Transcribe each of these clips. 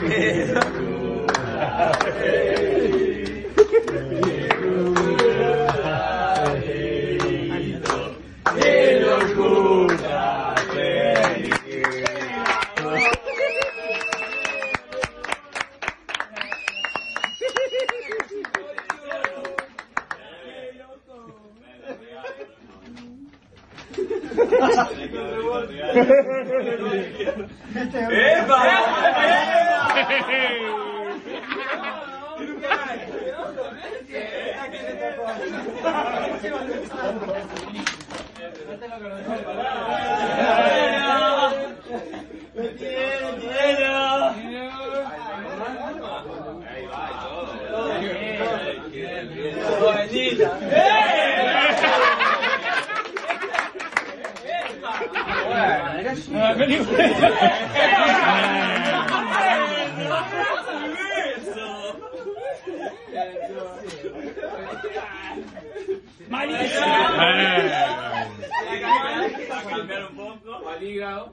Que lo 哎呀！Vai ligar, vai ligar.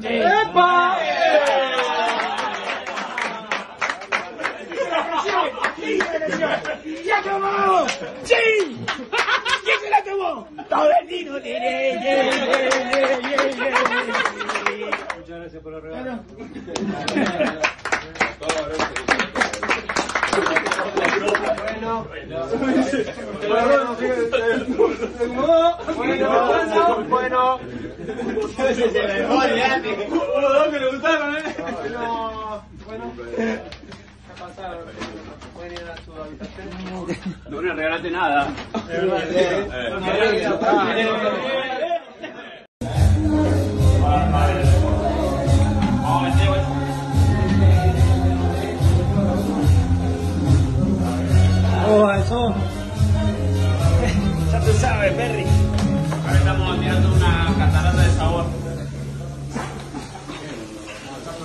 ¡Se acabó! ¡Sí! ¿Quién se la tomó? Todo el dino. ¡Ye, ye, ye, ye, ye, ye, ye! Muchas gracias por el regalo. Bueno, bueno. Hubo dos que le gustaron, eh. Bueno, bueno. Ya pasaron. Pueden ir a su habitación. No le regalaste nada. Oh, eso. Ya tú sabes, Perry. Ahora estamos tirando